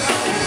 surrounded